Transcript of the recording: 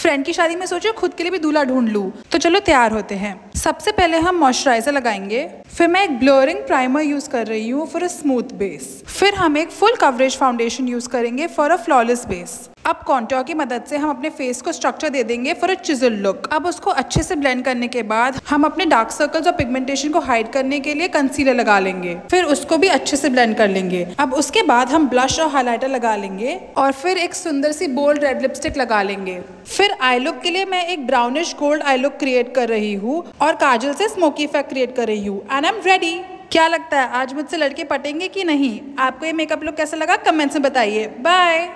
Friend की शादी में सोचो, खुद के लिए भी दूल्हा ढूंढ लू। तो चलो तैयार होते हैं। सबसे पहले हम मॉइस्चराइजर लगाएँगे। फिर मैं एक ब्लोरिंग प्राइमर यूज़ कर रही हूँ फॉर अ स्मूथ बेस फिर हम एक फुल कवरेज फाउंडेशन यूज़ करेंगे फॉर अ फ्लॉलेस बेस अब कॉन्टोर की मदद से हम अपने फेस को स्ट्रक्चर दे देंगे फॉर अ चिजल लुक अब उसको अच्छे से ब्लेंड करने के बाद हम अपने डार्क सर्कल्स और पिगमेंटेशन को हाइड करने के लिए कंसीलर लगा लेंगे. फिर उसको भी अच्छे से ब्लेंड कर लेंगे. अब उसके बाद हम ब्लश और हाईलाइटर लगा लेंगे और फिर एक सुंदर सी बोल्ड रेड लिपस्टिक लगा लेंगे. फिर आई लुक के लिए मैं एक brownish gold eye look create कर रही हूँ और काजल से स्मोकी इफ़ेक्ट क्रिएट कर रही हूँ. एंड आई एम रेडी क्या लगता है? आज मुझसे लड़के पटेंगे कि नहीं? आपको ये मेकअप लुक कैसा लगा? कमेंट्स में बताइए. बाय